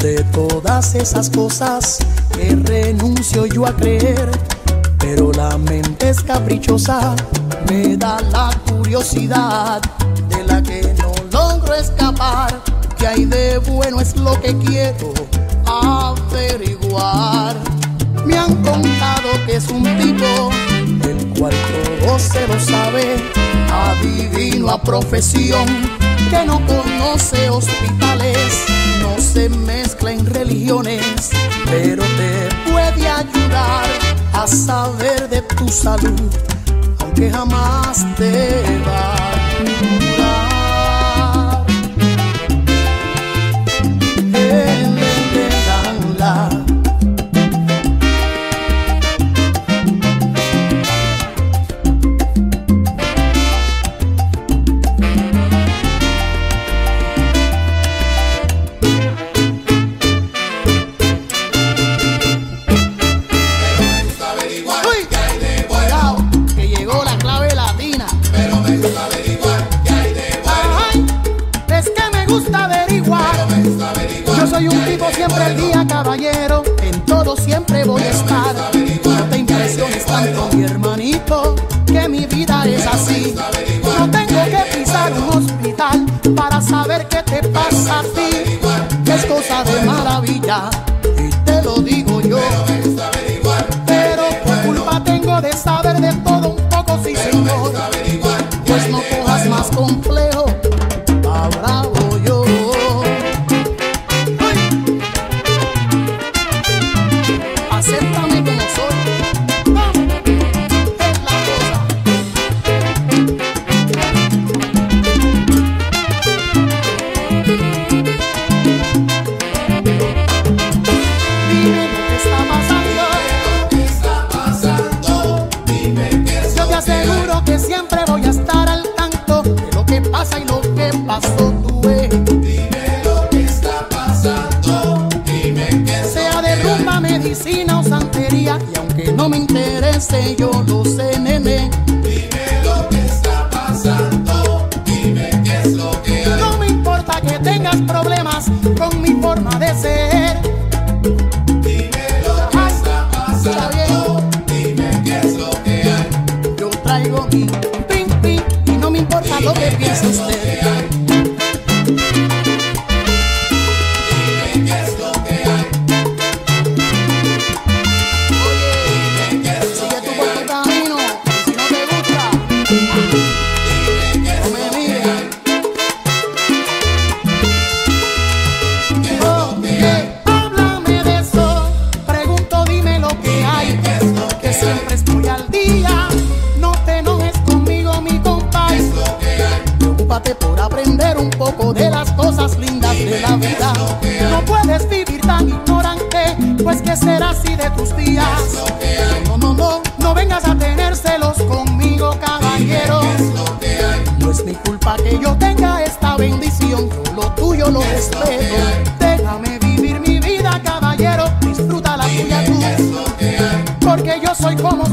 ante todas esas cosas que renuncio yo a creer? Pero la mente es caprichosa, me da la curiosidad de la que no logro escapar. ¿Qué hay de bueno es lo que quiero averiguar? Me han contado que es un tipo del cual todo se lo sabe, adivino a profesión, que no conoce hospitales, a saber de tu salud, aunque jamás te va soy un tipo siempre al día, caballero. En todo siempre voy a estar. No te impresiones tanto, mi hermanito, que mi vida es así. No tengo que pisar un hospital para saber qué te pasa a ti. Es cosa de maravilla, y te lo digo yo. Traigo mi pin pin y no me importa lo que piense usted. Por aprender un poco de las cosas lindas de la vida. No puedes vivir tan ignorante, pues que será así de tus días. No, no, no, no vengas a tener celos conmigo, caballero. No es mi culpa que yo tenga esta bendición, yo lo tuyo lo respeto. Déjame vivir mi vida, caballero, disfruta la tuya tú. Porque yo soy como